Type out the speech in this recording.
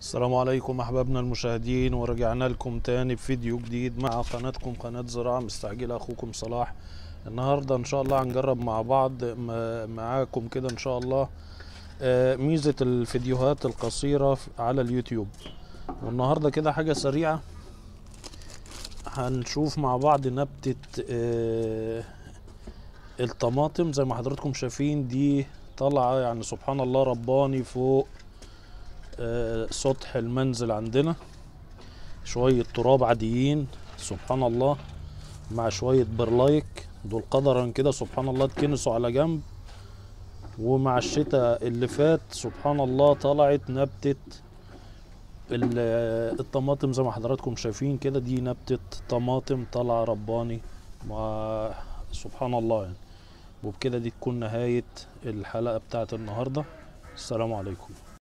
السلام عليكم أحبابنا المشاهدين ورجعنا لكم تاني بفيديو جديد مع قناتكم قناة زراعة. مستعجلة أخوكم صلاح. النهاردة إن شاء الله هنجرب مع بعض معاكم كده إن شاء الله آه، ميزة الفيديوهات القصيرة على اليوتيوب. والنهاردة كده حاجة سريعة. هنشوف مع بعض نبتة آه، الطماطم. زي ما حضراتكم شايفين دي طالعة يعني سبحان الله رباني فوق. سطح المنزل عندنا. شوية تراب عاديين سبحان الله مع شوية برلايك. دول قدرا كده سبحان الله اتكنسوا على جنب. ومع الشتاء اللي فات سبحان الله طلعت نبتة ال- الطماطم زي ما حضراتكم شايفين كده. دي نبتة طماطم طالعة رباني. مع سبحان الله يعني. وبكده دي تكون نهاية الحلقة بتاعت النهاردة. السلام عليكم.